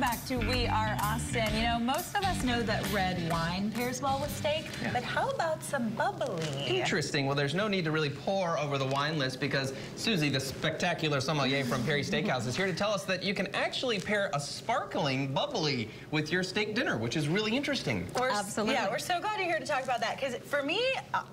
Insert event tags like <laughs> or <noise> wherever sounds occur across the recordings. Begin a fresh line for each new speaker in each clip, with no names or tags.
welcome back to We Are Austin. You know, most of us know that red wine pairs well with steak, yeah. but how about some bubbly?
Interesting. Well, there's no need to really pour over the wine list because Susi, the spectacular sommelier from Perry Steakhouse, is here to tell us that you can actually pair a sparkling bubbly with your steak dinner, which is really interesting.
We're, Absolutely. Yeah, we're so glad you're here to talk about that because for me,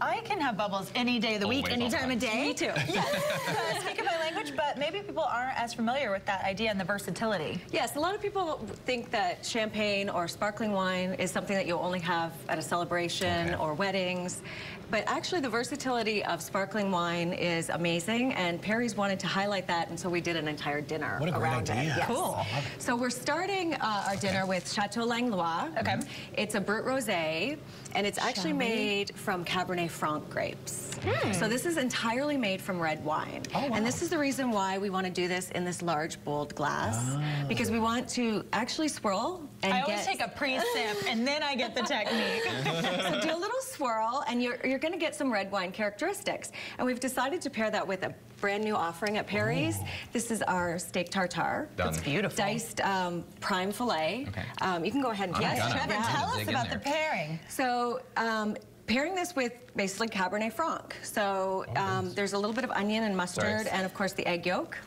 I can have bubbles any day of the week, any time of day.
Me too. <laughs>
Yes. Speak my language, but maybe people aren't as familiar with that idea and the versatility.
Yes, a lot of people think that champagne or sparkling wine is something that you'll only have at a celebration okay. or weddings. But actually, the versatility of sparkling wine is amazing, and Perry's wanted to highlight that, and so we did an entire dinner
what a
around
great idea.
it. Yes.
Cool.
So we're starting uh, our dinner with Chateau Langlois.
Okay.
It's a Brut Rosé, and it's actually made from Cabernet Franc grapes. Mm. So this is entirely made from red wine.
Oh, wow.
And this is the reason why we want to do this in this large, bold glass, oh. because we want to actually swirl and
I always take a pre-sip, and then I get the technique. <laughs>
so do a little swirl, and you're, you're going to get some red wine characteristics. And we've decided to pair that with a brand new offering at Perry's. Oh. This is our steak tartare.
Done. That's
beautiful.
Diced um, prime filet.
Okay.
Um, you can go ahead and
yes, Trevor, yeah. tell us about the pairing.
So. Um, pairing this with basically Cabernet Franc. So oh, um, there's a little bit of onion and mustard, Sorry. and of course the egg yolk.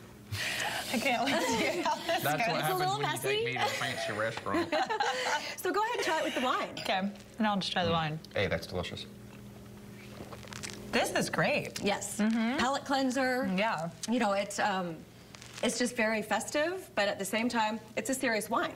I can't wait to hear how <laughs> this
That's
goes.
what happens when messy. you take me to a fancy restaurant. <laughs>
so go ahead and try it with the wine.
Okay, and I'll just try the wine.
Hey, that's delicious.
This is great.
Yes. Mm -hmm. Palate cleanser.
Yeah.
You know, it's um, it's just very festive, but at the same time, it's a serious wine.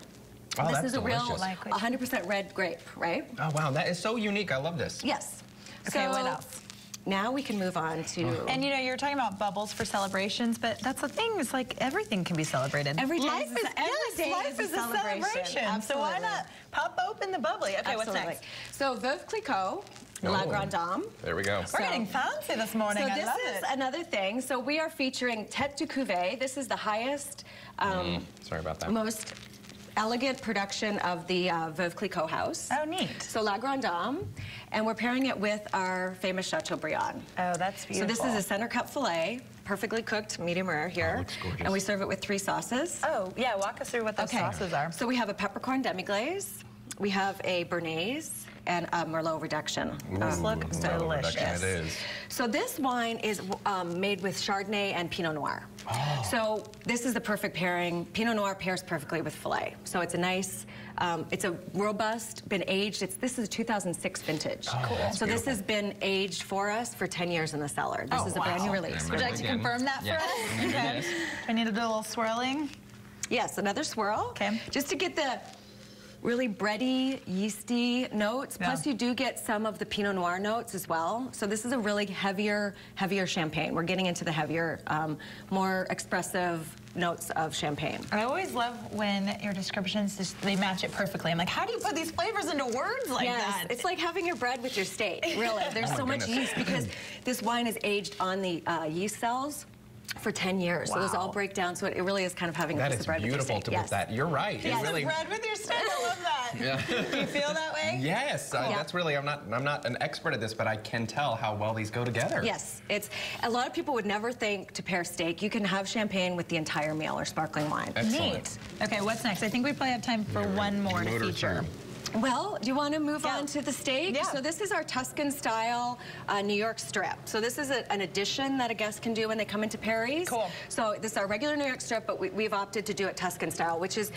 Oh,
this
is a
delicious. real 100% red grape, right?
Oh, wow. That is so unique. I love this.
Yes.
Okay, so, what else?
Now we can move on to...
And you know, you're talking about bubbles for celebrations, but that's the thing, it's like everything can be celebrated.
Every day
life
is, is, every
yes,
day
life is,
a celebration.
celebration. So why not pop open the bubbly? Okay,
Absolutely.
what's next?
So Veuve Clicquot, oh. La Grande Dame.
There we go.
We're getting fancy this morning.
So
I
this is
it.
another thing. So we are featuring Tête de Cuvée. This is the highest, um,
mm, sorry about that.
most elegant production of the uh, Veuve Clicquot house.
Oh, neat.
So La Grande Dame, and we're pairing it with our famous Chateaubriand.
Oh, that's beautiful.
So this is a center cut filet, perfectly cooked, medium rare here.
Oh, looks gorgeous.
And we serve it with three sauces.
Oh, yeah, walk us through what those okay. sauces are.
So we have a peppercorn demi-glace, we have a Béarnaise, and a Merlot reduction.
Ooh, um, look delicious.
It is.
So this wine is um, made with Chardonnay and Pinot Noir. Oh. So this is the perfect pairing. Pinot Noir pairs perfectly with filet. So it's a nice, um, it's a robust, been aged. It's This is a 2006 vintage.
Oh, cool.
So this has been aged for us for 10 years in the cellar. This
oh,
is a
wow.
brand new release.
Would you like to confirm that for us? Okay. I need to do a little swirling.
Yes, another swirl.
Okay.
Just to get the really bready, yeasty notes. Yeah. Plus you do get some of the Pinot Noir notes as well. So this is a really heavier, heavier champagne. We're getting into the heavier, um, more expressive notes of champagne.
I always love when your descriptions just they match it perfectly. I'm like, how do you put these flavors into words like
yes,
that?
It's like having your bread with your steak, really. <laughs> There's oh so much yeast because this wine is aged on the uh, yeast cells for 10 years. Wow. So those all break down. So it, it, really is kind of having
that
a piece of bread
with your
steak.
to
yes.
put that. You're right.
Yes,
really...
bread with your steak. I love that. <laughs>
Yeah.
Do you feel that way?
Yes. Cool. Uh, that's really. I'm not. I'm not an expert at this, but I can tell how well these go together.
Yes. It's a lot of people would never think to pair steak. You can have champagne with the entire meal or sparkling wine.
Excellent.
Neat. Okay. What's next? I think we probably have time for yeah, one more to feature. Two.
Well, do you want to move
yeah.
on to the steak?
Yeah.
So this is our Tuscan style uh, New York strip. So this is a, an addition that a guest can do when they come into Perry's.
Cool.
So this is our regular New York strip, but we, have opted to do it Tuscan style, which is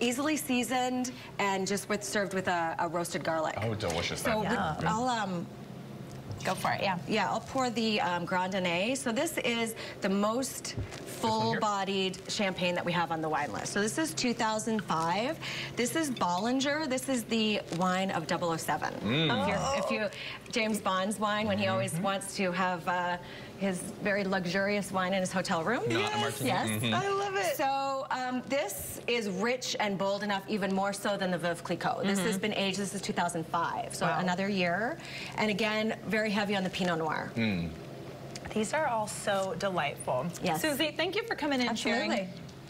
easily seasoned and just with served with a, a roasted garlic.
Oh, delicious.
So
yeah.
I'll um,
Go for it, yeah.
Yeah, I'll pour the um, Grande Année. So this is the most full-bodied champagne that we have on the wine list. So this is 2005. This is Bollinger. This is the wine of 007.
Mm.
If, if, you, James Bond's wine, when he mm-hmm. always mm -hmm. wants to have uh, his very luxurious wine in his hotel room.
Yes,
yes.
Mm -hmm. I love it.
So um, this is rich and bold enough, even more so than the Veuve Clicquot. Mm -hmm. This has mm-hmm. been aged, this is 2005, so wow. another year. And again, very heavy on the Pinot Noir.
Mm.
These are all so delightful.
Yes.
Susi, thank you for coming in and
Absolutely.
sharing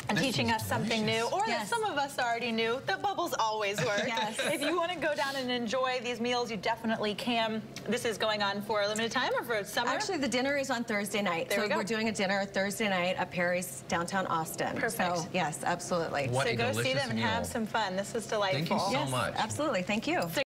and
This
teaching us something new,
delicious.
or that some of us already knew that bubbles always work.
Yes. <laughs>
If you want to go down and enjoy these meals, you definitely can. This is going on for a limited time or for summer?
Actually, the dinner is on Thursday night.
There
so
we go.
are doing a dinner Thursday night at Perry's downtown Austin.
Perfect.
So, yes, absolutely.
What
so go see them and
meal.
have some fun. This is delightful.
Thank you so
yes,
much.
absolutely. Thank you.